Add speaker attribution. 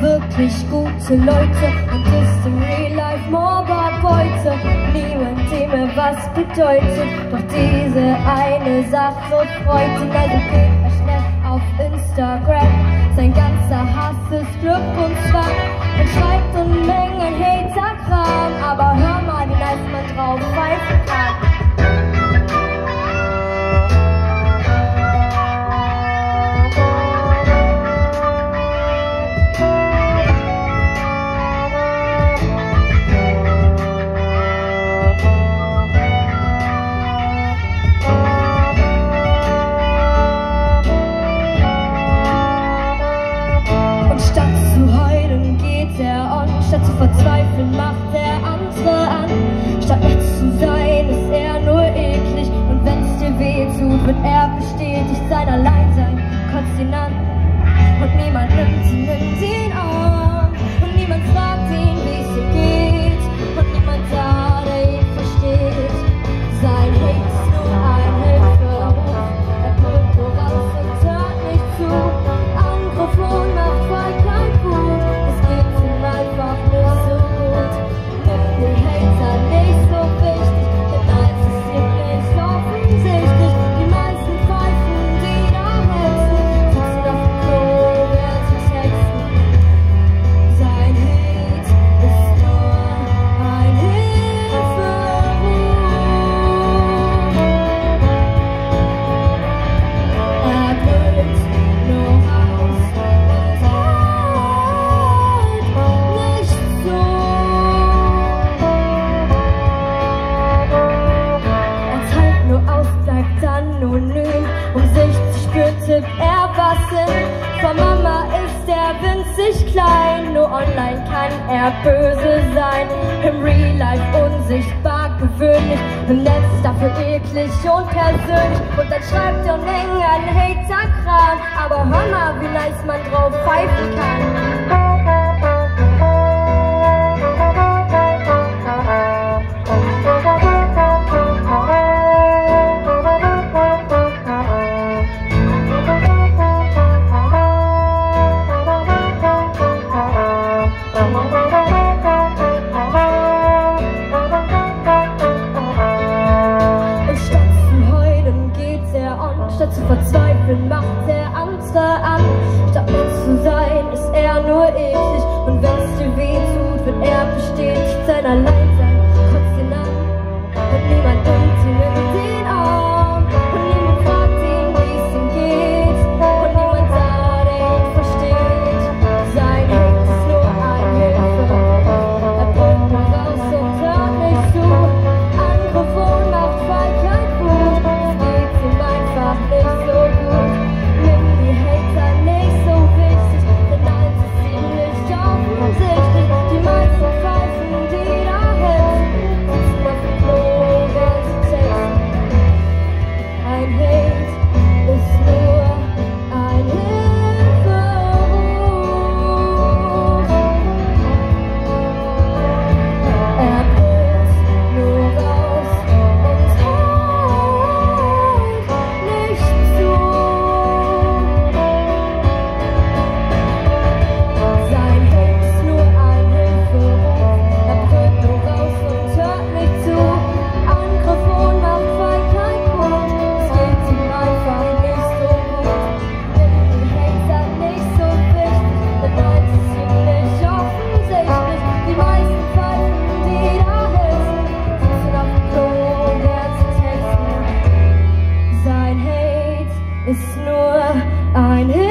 Speaker 1: wirklich gute Leute und ist im Real Life Morbad Beute. Niemand, dem mir was bedeutet, doch diese eine Sache freut ihn, also geht er schnell auf Instagram. Sein ganzer Hass ist Glück und Zwang und schreibt eine Menge Hater-Kram, aber hör mal, wie nice man drauf pfeifen kann. couldn't Straße. Von Mama ist er winzig klein, nur online kann er böse sein. Im Real Life unsichtbar, gewöhnlich, im Netz dafür eklig und persönlich. Und dann schreibt er Mengen an Hater-Kram, aber hör mal, wie nice man drauf pfeifen kann. Monster an. Statt Mensch zu sein, ist er nur ich. Und wenn's dir weh tut, wird er bestätigt seiner Leid. ist nur ein Hilfe.